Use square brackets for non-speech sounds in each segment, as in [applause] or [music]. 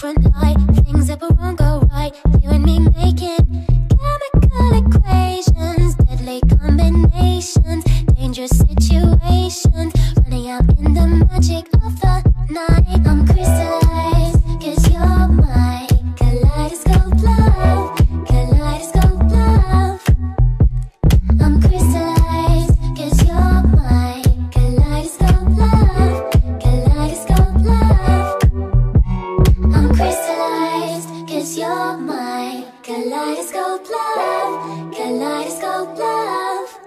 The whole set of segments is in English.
different light. Things that wrong go right. You and me making chemical equations, deadly combinations, dangerous situations, running out in the magic of the night. I'm crystallized, kaleidoscope love, kaleidoscope love.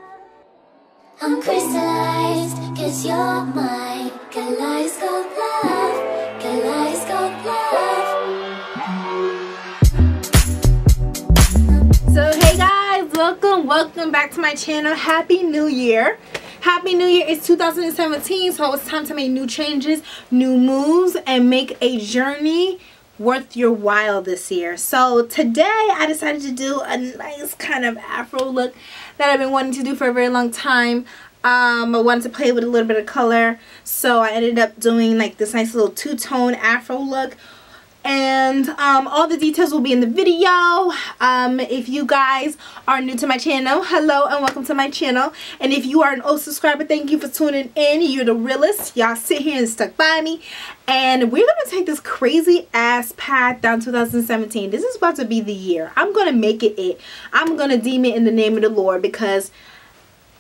I'm crystallized, cause you're my kaleidoscope love, kaleidoscope love. So hey guys, welcome, welcome back to my channel. Happy New Year. Happy New Year. It's 2017, so it's time to make new changes, new moves, and make a journey worth your while this year. So today I decided to do a nice kind of afro look that I've been wanting to do for a very long time. Um, I wanted to play with a little bit of color, so I ended up doing like this nice little two-tone afro look and um, all the details will be in the video. Um, if you guys are new to my channel hello and welcome to my channel. And if you are an old subscriber thank you for tuning in. You're the realest. Y'all sit here and stuck by me. And we're gonna take this crazy ass path down 2017 this is about to be the year. I'm gonna make it it. I'm gonna deem it in the name of the lord because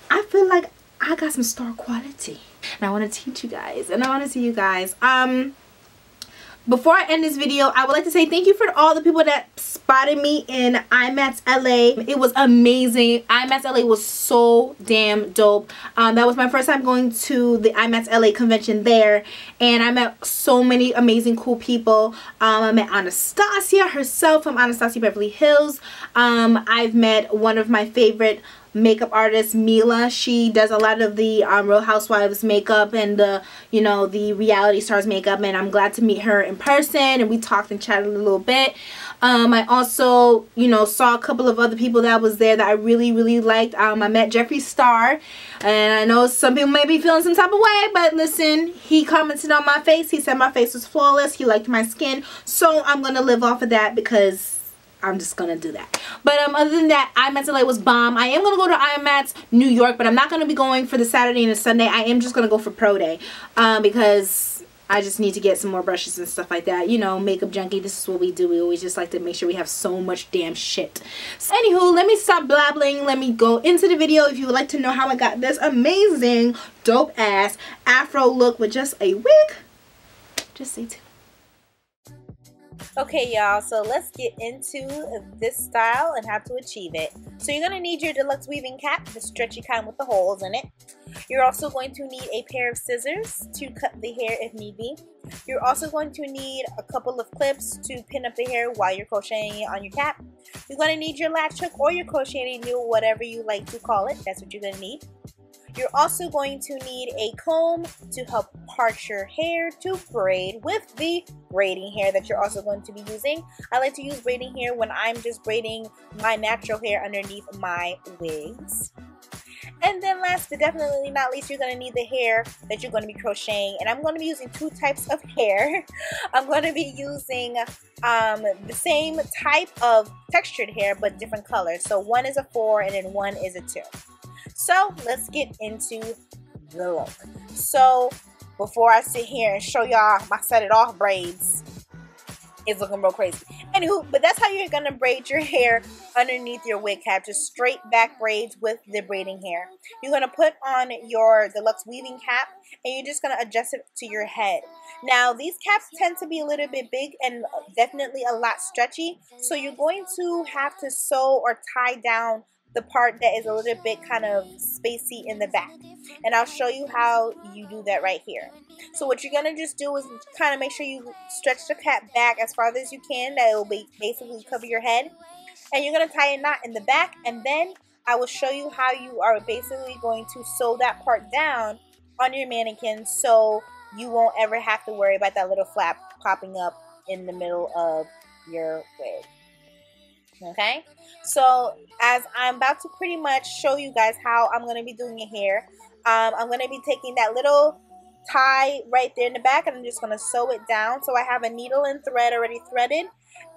i feel like i got some star quality. And i want to teach you guys. And i want to see you guys. Um before I end this video, I would like to say thank you for all the people that spotted me in IMATS LA. It was amazing. IMATS LA was so damn dope. Um, that was my first time going to the IMATS LA convention there. And I met so many amazing cool people. Um, I met Anastasia herself from Anastasia Beverly Hills. Um, I've met one of my favorite makeup artist Mila. She does a lot of the um, Real Housewives makeup and the, you know, the reality stars makeup. And I'm glad to meet her in person. And we talked and chatted a little bit. Um, I also, you know, saw a couple of other people that was there that I really, really liked. Um, I met Jeffree Star. And I know some people may be feeling some type of way. But listen, he commented on my face. He said my face was flawless. He liked my skin. So I'm going to live off of that because I'm just gonna do that. But um, other than that, IMATS LA was bomb. I am gonna go to IMATS New York, but I'm not gonna be going for the Saturday and the Sunday. I am just gonna go for Pro Day um, because I just need to get some more brushes and stuff like that. You know, makeup junkie. This is what we do. We always just like to make sure we have so much damn shit. So, anywho, let me stop blabbling. Let me go into the video. If you would like to know how I got this amazing, dope ass afro look with just a wig, just stay tuned. Okay, y'all, so let's get into this style and how to achieve it. So you're going to need your deluxe weaving cap, the stretchy kind with the holes in it. You're also going to need a pair of scissors to cut the hair if need be. You're also going to need a couple of clips to pin up the hair while you're crocheting it on your cap. You're going to need your latch hook or your crocheting needle, whatever you like to call it. That's what you're going to need. You're also going to need a comb to help part your hair to braid with the braiding hair that you're also going to be using. I like to use braiding hair when I'm just braiding my natural hair underneath my wigs. And then last but definitely not least, you're going to need the hair that you're going to be crocheting. And I'm going to be using two types of hair. [laughs] I'm going to be using um, the same type of textured hair, but different colors. So one is a 4 and then one is a 2. So let's get into the look. So before I sit here and show y'all my set it off braids, it's looking real crazy. Anywho, but that's how you're gonna braid your hair underneath your wig cap. Just straight back braids with the braiding hair. You're gonna put on your deluxe weaving cap and you're just gonna adjust it to your head. Now these caps tend to be a little bit big and definitely a lot stretchy. So you're going to have to sew or tie down the part that is a little bit kind of spacey in the back. And I'll show you how you do that right here. So what you're going to just do is kind of make sure you stretch the cap back as far as you can. That will be basically cover your head. And you're going to tie a knot in the back. And then I will show you how you are basically going to sew that part down on your mannequin so you won't ever have to worry about that little flap popping up in the middle of your wig okay? So as I'm about to pretty much show you guys how I'm to be doing your hair um, I'm to be taking that little tie right there in the back and I'm just to sew it down. So I have a needle and thread already threaded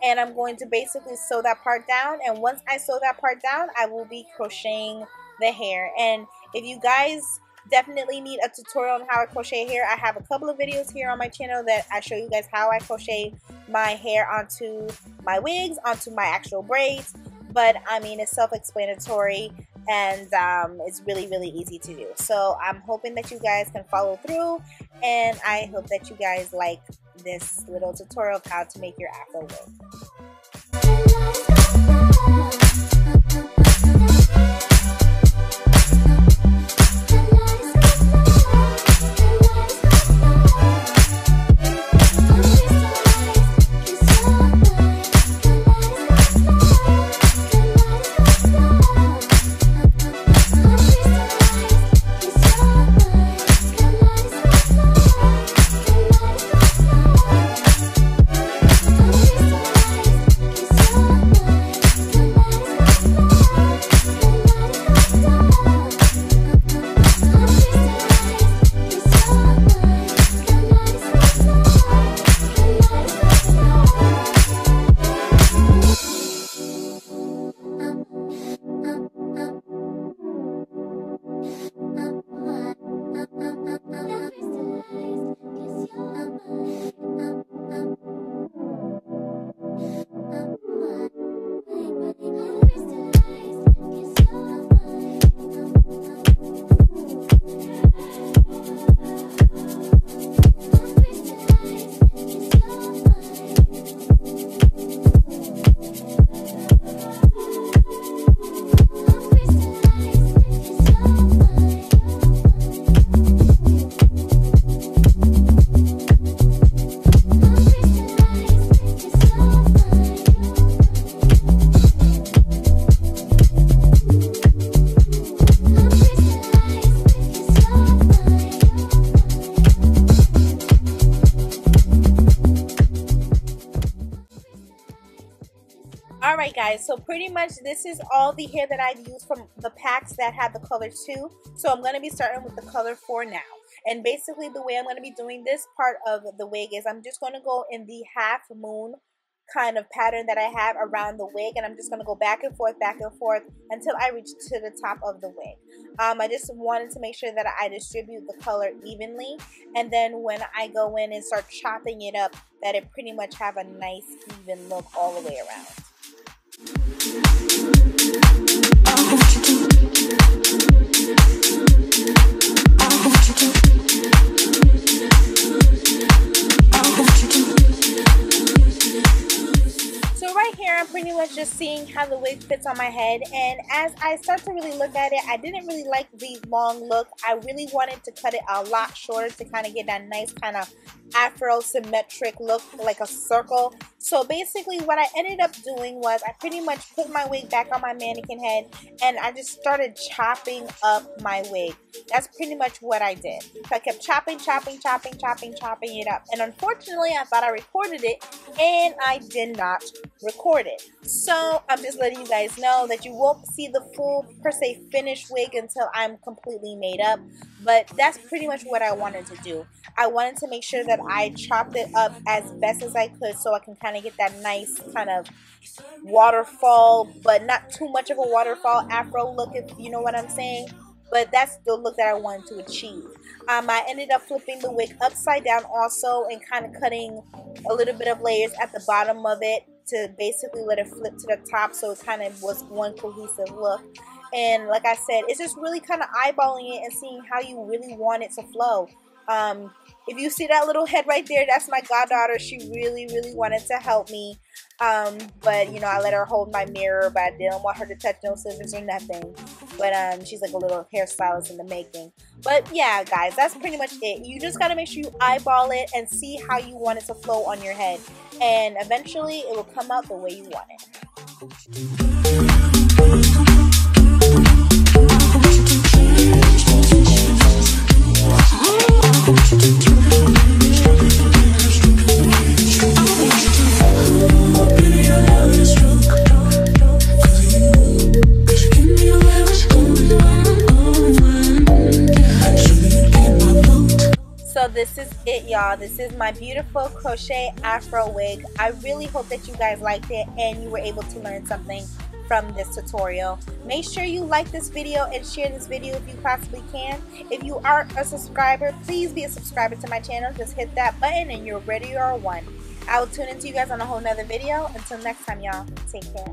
and I'm going to basically sew that part down. And once I sew that part down I will be crocheting the hair. And if you guys definitely need a tutorial on how I crochet hair. I have a couple of videos here on my channel that I show you guys how I crochet my hair onto my wigs onto my actual braids. But I mean it's self-explanatory and um, it's really really easy to do. So I'm hoping that you guys can follow through and I hope that you guys like this little tutorial of how to make your afro wig Alright guys, so pretty much this is all the hair that I've used from the packs that have the color 2. So I'm going to be starting with the color 4 now. And basically the way I'm going to be doing this part of the wig is I'm just going to go in the half moon kind of pattern that I have around the wig and I'm just going to go back and forth, back and forth until I reach to the top of the wig. Um, I just wanted to make sure that I distribute the color evenly and then when I go in and start chopping it up that it pretty much have a nice even look all the way around. How the wig fits on my head. And as I start to really look at it, I didn't really like the long look. I really wanted to cut it a lot shorter to kind of get that nice kind of afro symmetric look like a circle so basically what I ended up doing was I pretty much put my wig back on my mannequin head and I just started chopping up my wig. That's pretty much what I did. So I kept chopping chopping chopping chopping chopping it up. And unfortunately I thought I recorded it and I did not record it. So I'm just letting you guys know that you won't see the full per se finished wig until I'm completely made up but that's pretty much what I wanted to do I wanted to make sure that I chopped it up as best as I could so I can kind of get that nice kind of waterfall, but not too much of a waterfall afro look, if you know what I'm saying. But that's the look that I wanted to achieve. Um, I ended up flipping the wig upside down also and kind of cutting a little bit of layers at the bottom of it to basically let it flip to the top so it kind of was one cohesive look. And like I said, it's just really kind of eyeballing it and seeing how you really want it to flow. Um, if you see that little head right there, that's my goddaughter. She really, really wanted to help me. Um, but, you know, I let her hold my mirror, but I didn't want her to touch no scissors or nothing. But um, she's like a little hairstylist in the making. But yeah, guys, that's pretty much it. You just got to make sure you eyeball it and see how you want it to flow on your head. And eventually it will come out the way you want it. This is my beautiful crochet afro wig. I really hope that you guys liked it and you were able to learn something from this tutorial. Make sure you like this video and share this video if you possibly can. If you aren't a subscriber, please be a subscriber to my channel. Just hit that button and you're ready or one. I will tune into you guys on a whole nother video. Until next time, y'all. Take care.